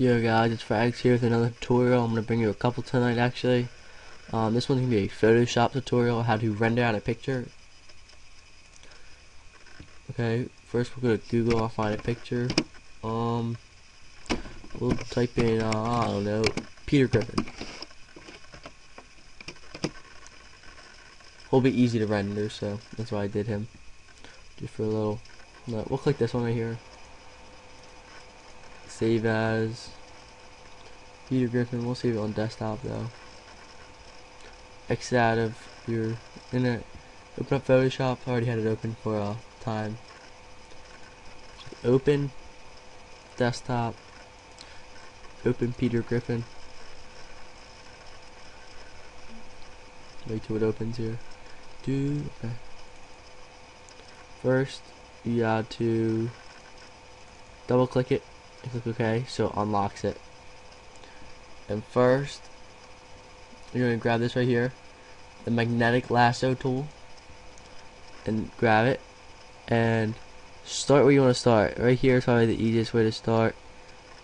Yo guys, it's Fraagz here with another tutorial. I'm going to bring you a couple tonight actually. Um, this one's going to be a Photoshop tutorial, how to render out a picture. Okay, first we'll go to Google, I'll find a picture. Um, we'll type in, uh, I don't know, Peter Griffin. He'll be easy to render, so that's why I did him. Just for a little, we'll click this one right here save as Peter Griffin. We'll save it on desktop though. Exit out of your internet. Open up Photoshop. I already had it open for a time. Open desktop. Open Peter Griffin. Wait till it opens here. Do okay. First, you got to double click it click OK, so it unlocks it. And first, you're going to grab this right here, the magnetic lasso tool, and grab it, and start where you want to start. Right here is probably the easiest way to start.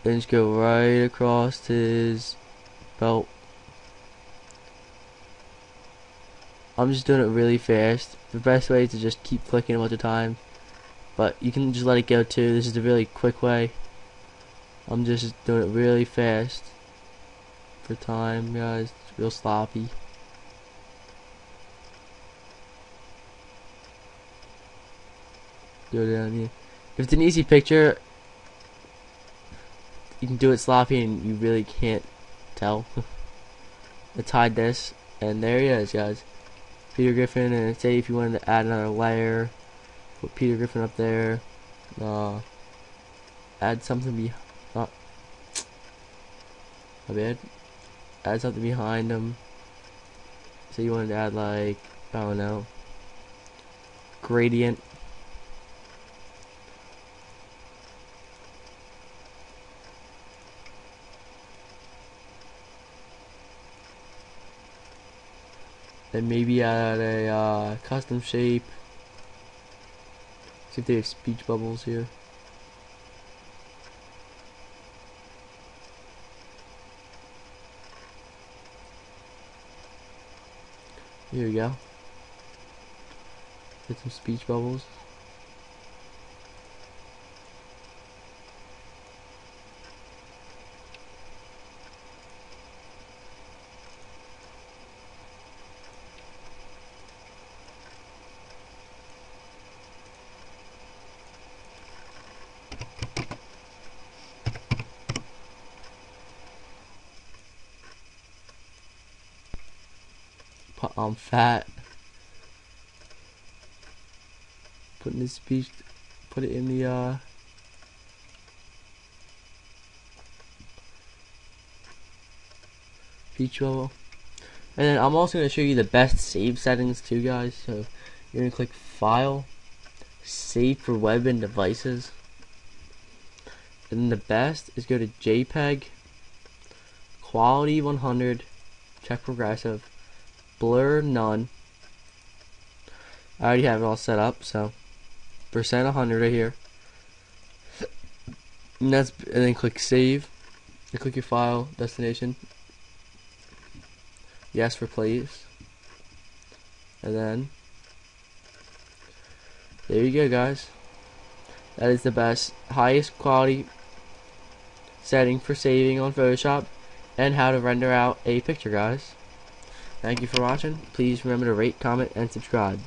Then just go right across his belt. I'm just doing it really fast. The best way is to just keep clicking a bunch of times. But you can just let it go too. This is a really quick way. I'm just doing it really fast for time, guys. It's real sloppy. Go down here. If it's an easy picture, you can do it sloppy and you really can't tell. Let's hide this, and there he is, guys. Peter Griffin, and say if you wanted to add another layer, put Peter Griffin up there. Uh, add something behind My bad. Add something behind them. So you wanted to add like, I don't know, gradient. Then maybe add a uh, custom shape. See if they have speech bubbles here. Here we go. Get some speech bubbles. I'm fat. Putting this speech, put it in the uh. Peach level. And then I'm also going to show you the best save settings too guys. So you're going to click File, Save for Web and Devices. And then the best is go to JPEG, Quality 100, check Progressive, blur none. I already have it all set up, so percent 100 right here. And that's and then click save. And click your file destination. Yes for please. And then there you go guys. That is the best highest quality setting for saving on Photoshop and how to render out a picture guys. Thank you for watching. Please remember to rate, comment, and subscribe.